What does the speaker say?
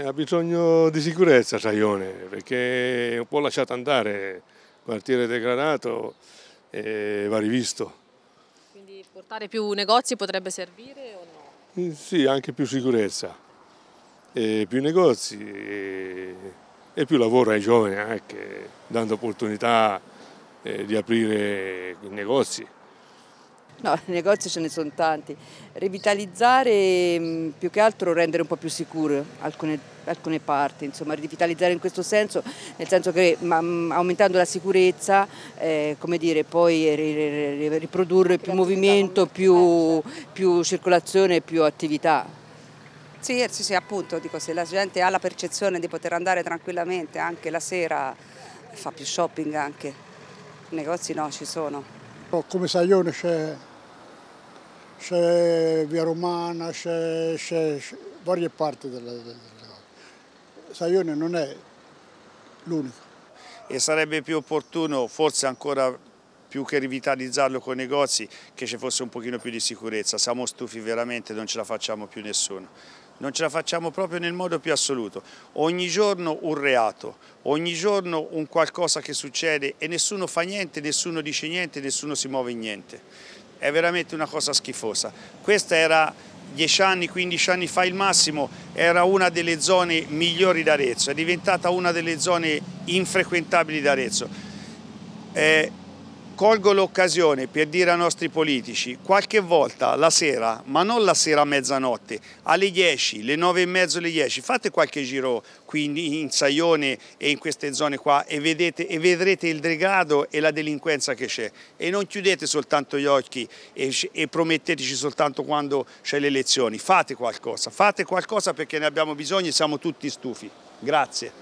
Eh, ha bisogno di sicurezza Saione, perché è un po' lasciato andare, quartiere degradato e va rivisto. Quindi portare più negozi potrebbe servire o no? Mm, Sì, anche più sicurezza, e più negozi e, e più lavoro ai giovani anche, dando opportunità eh, di aprire i negozi. No, i negozi ce ne sono tanti. Rivitalizzare mh, più che altro rendere un po' più sicure alcune, alcune parti, insomma rivitalizzare in questo senso, nel senso che ma, mh, aumentando la sicurezza, eh, come dire, poi ri- ri- ri- riprodurre più movimento, più, più circolazione, più attività. Sì, sì, sì, appunto, dico, se la gente ha la percezione di poter andare tranquillamente anche la sera, fa più shopping anche. Negozi no, ci sono. Oh, Come Saione c'è, c'è Via Romana, c'è, varie parti della, della Saione non è l'unico. e sarebbe più opportuno, forse ancora più che rivitalizzarlo con i negozi, che ci fosse un pochino più di sicurezza. Siamo stufi veramente, non ce la facciamo più nessuno. Non ce la facciamo proprio nel modo più assoluto. Ogni giorno un reato, ogni giorno un qualcosa che succede e nessuno fa niente, nessuno dice niente, nessuno si muove in niente. È veramente una cosa schifosa. Questa era 10 anni, 15 anni fa il massimo, era una delle zone migliori d'Arezzo, è diventata una delle zone infrequentabili d'Arezzo. Eh, colgo l'occasione per dire ai nostri politici, qualche volta la sera, ma non la sera a mezzanotte, alle 10, le 9 e mezzo, alle 10, fate qualche giro qui in- Saione e in queste zone qua e, vedete, e vedrete il degrado e la delinquenza che c'è. E non chiudete soltanto gli occhi e, e prometteteci soltanto quando c'è le elezioni, fate qualcosa, fate qualcosa perché ne abbiamo bisogno e siamo tutti stufi. Grazie.